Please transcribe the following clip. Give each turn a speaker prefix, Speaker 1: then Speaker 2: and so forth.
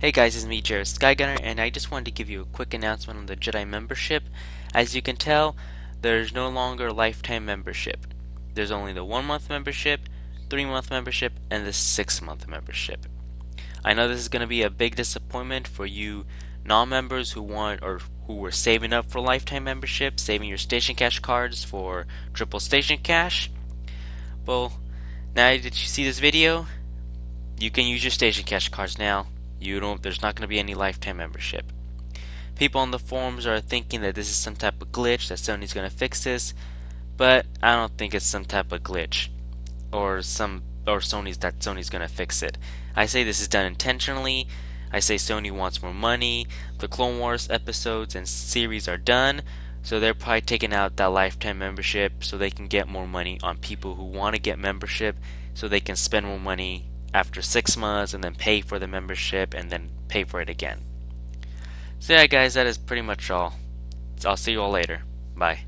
Speaker 1: Hey guys, it's me Jared Skygunner and I just wanted to give you a quick announcement on the Jedi membership. As you can tell, there's no longer lifetime membership. There's only the 1 month membership, 3 month membership, and the 6 month membership. I know this is going to be a big disappointment for you non-members who want or who were saving up for lifetime membership, saving your station cash cards for triple station cash. Well, now that you see this video, you can use your station cash cards now you don't there's not going to be any lifetime membership. People on the forums are thinking that this is some type of glitch that Sony's going to fix this, but I don't think it's some type of glitch or some or Sony's that Sony's going to fix it. I say this is done intentionally. I say Sony wants more money. The Clone Wars episodes and series are done, so they're probably taking out that lifetime membership so they can get more money on people who want to get membership so they can spend more money after six months and then pay for the membership and then pay for it again. So, yeah, guys, that is pretty much all. I'll see you all later. Bye.